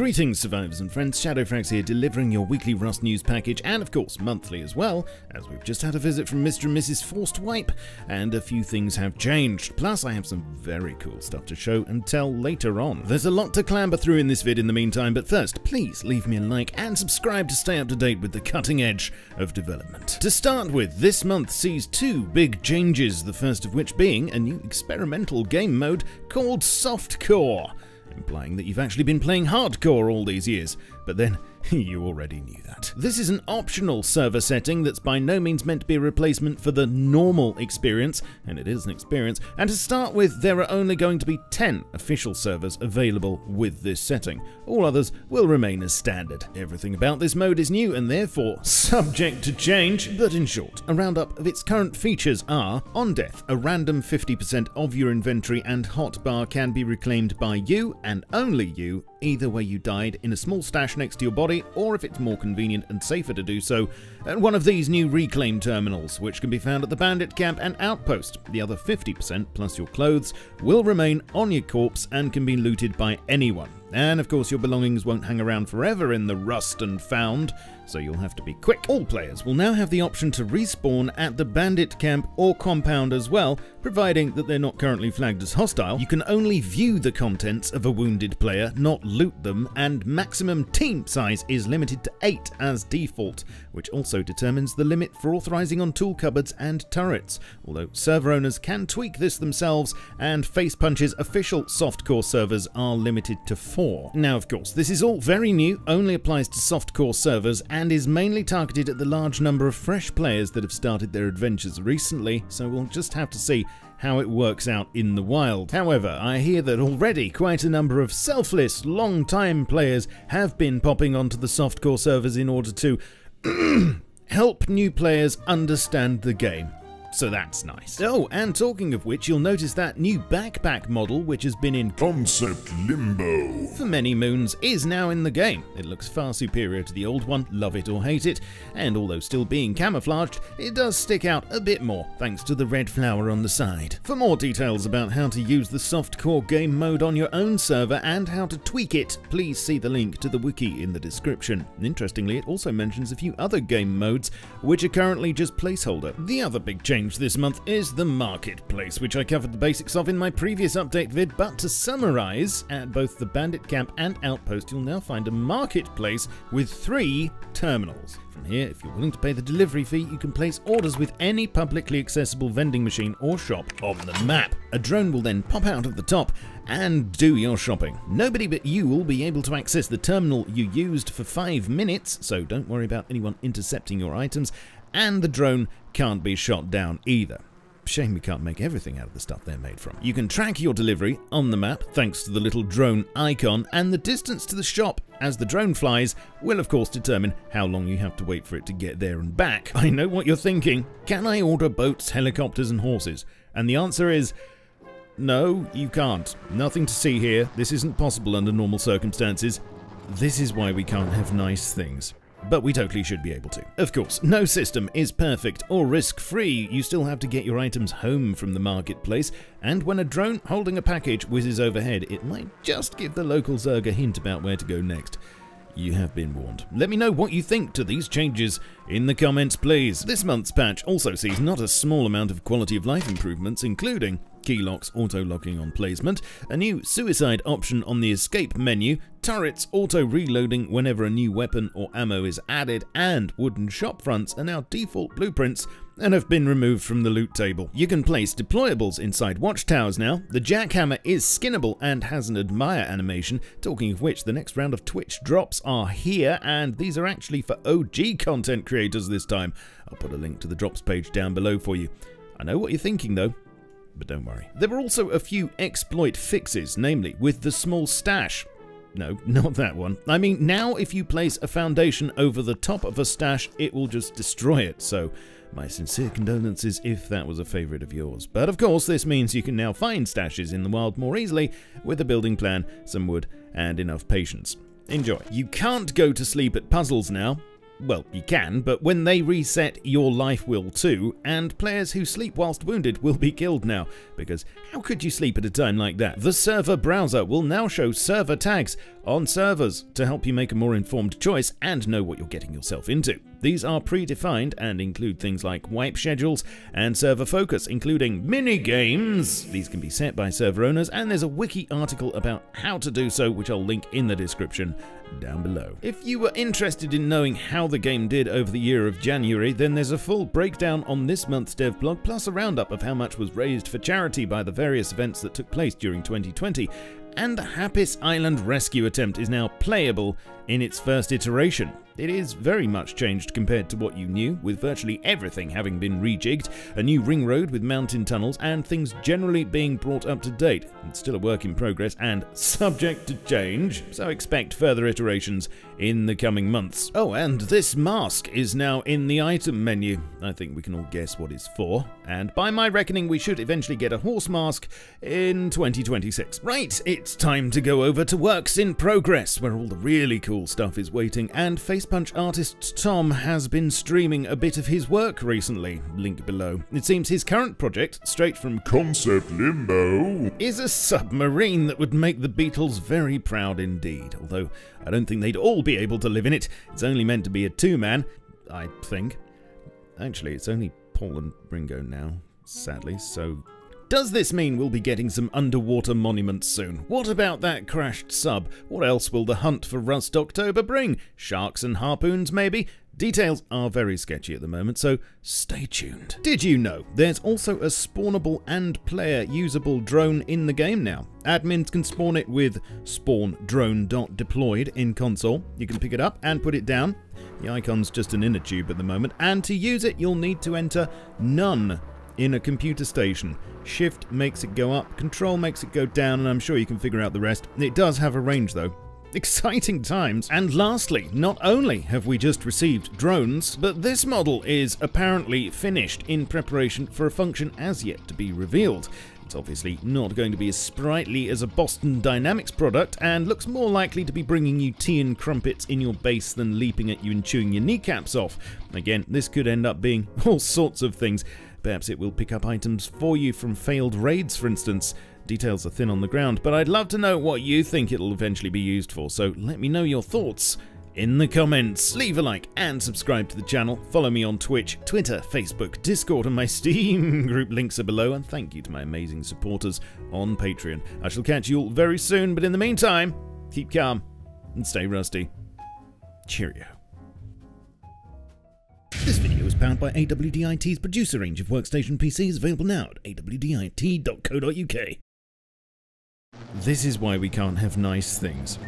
Greetings, survivors and friends. Shadowfrax here, delivering your weekly Rust news package, and of course, monthly as well, as we've just had a visit from Mr. and Mrs. Forced Wipe, and a few things have changed. Plus, I have some very cool stuff to show and tell later on. There's a lot to clamber through in this vid in the meantime, but first, please leave me a like and subscribe to stay up to date with the cutting edge of development. To start with, this month sees two big changes, the first of which being a new experimental game mode called Softcore implying that you've actually been playing hardcore all these years. But then, you already knew that. This is an optional server setting that's by no means meant to be a replacement for the normal experience, and it is an experience. And to start with, there are only going to be 10 official servers available with this setting. All others will remain as standard. Everything about this mode is new and therefore subject to change, but in short, a roundup of its current features are on death, a random 50% of your inventory and hotbar can be reclaimed by you and only you either way you died in a small stash next to your body, or if it's more convenient and safer to do so, at one of these new reclaim terminals, which can be found at the bandit camp and outpost. The other 50% plus your clothes will remain on your corpse and can be looted by anyone. And of course, your belongings won't hang around forever in the rust and found, so you'll have to be quick. All players will now have the option to respawn at the bandit camp or compound as well, providing that they're not currently flagged as hostile. You can only view the contents of a wounded player, not loot them, and maximum team size is limited to 8 as default, which also determines the limit for authorizing on tool cupboards and turrets, although server owners can tweak this themselves, and Facepunch's official softcore servers are limited to 4. Now, of course, this is all very new, only applies to softcore servers, and is mainly targeted at the large number of fresh players that have started their adventures recently, so we'll just have to see how it works out in the wild. However, I hear that already quite a number of selfless, long-time players have been popping onto the softcore servers in order to help new players understand the game so that's nice. Oh, and talking of which, you'll notice that new backpack model, which has been in Concept Limbo for many moons, is now in the game. It looks far superior to the old one, love it or hate it, and although still being camouflaged, it does stick out a bit more thanks to the red flower on the side. For more details about how to use the softcore game mode on your own server and how to tweak it, please see the link to the wiki in the description. Interestingly, it also mentions a few other game modes, which are currently just placeholder. The other big change change this month is the marketplace, which I covered the basics of in my previous update vid, but to summarize, at both the bandit camp and outpost you'll now find a marketplace with three terminals. From here, if you're willing to pay the delivery fee, you can place orders with any publicly accessible vending machine or shop on the map. A drone will then pop out of the top and do your shopping. Nobody but you will be able to access the terminal you used for 5 minutes, so don't worry about anyone intercepting your items, and the drone can't be shot down either. Shame we can't make everything out of the stuff they're made from. You can track your delivery on the map thanks to the little drone icon, and the distance to the shop as the drone flies will of course determine how long you have to wait for it to get there and back. I know what you're thinking. Can I order boats, helicopters, and horses? And the answer is no, you can't. Nothing to see here. This isn't possible under normal circumstances. This is why we can't have nice things but we totally should be able to. Of course, no system is perfect or risk-free, you still have to get your items home from the marketplace, and when a drone holding a package whizzes overhead, it might just give the local Zerg a hint about where to go next. You have been warned. Let me know what you think to these changes in the comments, please. This month's patch also sees not a small amount of quality of life improvements, including key locks auto-locking on placement, a new suicide option on the escape menu, turrets auto-reloading whenever a new weapon or ammo is added, and wooden shop fronts are now default blueprints and have been removed from the loot table. You can place deployables inside watchtowers now, the jackhammer is skinnable and has an admire animation, talking of which the next round of Twitch drops are here, and these are actually for OG content creators this time. I'll put a link to the drops page down below for you. I know what you're thinking though, but don't worry. There were also a few exploit fixes, namely with the small stash. No, not that one. I mean, now if you place a foundation over the top of a stash, it will just destroy it, so my sincere condolences if that was a favourite of yours. But of course, this means you can now find stashes in the wild more easily with a building plan, some wood, and enough patience. Enjoy. You can't go to sleep at puzzles now, well, you can, but when they reset, your life will too, and players who sleep whilst wounded will be killed now, because how could you sleep at a time like that? The server browser will now show server tags on servers to help you make a more informed choice and know what you're getting yourself into. These are predefined and include things like wipe schedules and server focus, including mini games. These can be set by server owners, and there's a wiki article about how to do so, which I'll link in the description down below. If you were interested in knowing how the game did over the year of January, then there's a full breakdown on this month's dev blog, plus a roundup of how much was raised for charity by the various events that took place during 2020 and the Hapis Island rescue attempt is now playable in its first iteration. It is very much changed compared to what you knew, with virtually everything having been rejigged, a new ring road with mountain tunnels, and things generally being brought up to date. It's still a work in progress and subject to change, so expect further iterations in the coming months. Oh, and this mask is now in the item menu. I think we can all guess what it's for, and by my reckoning, we should eventually get a horse mask in 2026. Right, it's time to go over to Works in Progress, where all the really cool stuff is waiting, and face Punch artist Tom has been streaming a bit of his work recently, link below. It seems his current project, straight from Concept Limbo, is a submarine that would make the Beatles very proud indeed, although I don't think they'd all be able to live in it. It's only meant to be a two-man, I think. Actually, it's only Paul and Ringo now, sadly, so does this mean we'll be getting some underwater monuments soon? What about that crashed sub? What else will the hunt for Rust October bring? Sharks and harpoons, maybe? Details are very sketchy at the moment, so stay tuned. Did you know there's also a spawnable and player usable drone in the game now? Admins can spawn it with spawn drone.deployed in console. You can pick it up and put it down. The icon's just an inner tube at the moment, and to use it, you'll need to enter none in a computer station. Shift makes it go up, Control makes it go down, and I'm sure you can figure out the rest. It does have a range though. Exciting times. And lastly, not only have we just received drones, but this model is apparently finished in preparation for a function as yet to be revealed. It's obviously not going to be as sprightly as a Boston Dynamics product, and looks more likely to be bringing you tea and crumpets in your base than leaping at you and chewing your kneecaps off. Again, this could end up being all sorts of things. Perhaps it will pick up items for you from failed raids, for instance. Details are thin on the ground, but I'd love to know what you think it'll eventually be used for, so let me know your thoughts in the comments. Leave a like and subscribe to the channel. Follow me on Twitch, Twitter, Facebook, Discord, and my Steam group links are below. And thank you to my amazing supporters on Patreon. I shall catch you all very soon, but in the meantime, keep calm and stay rusty. Cheerio. Powered by AWDIT's producer range of workstation PCs available now at awdit.co.uk. This is why we can't have nice things.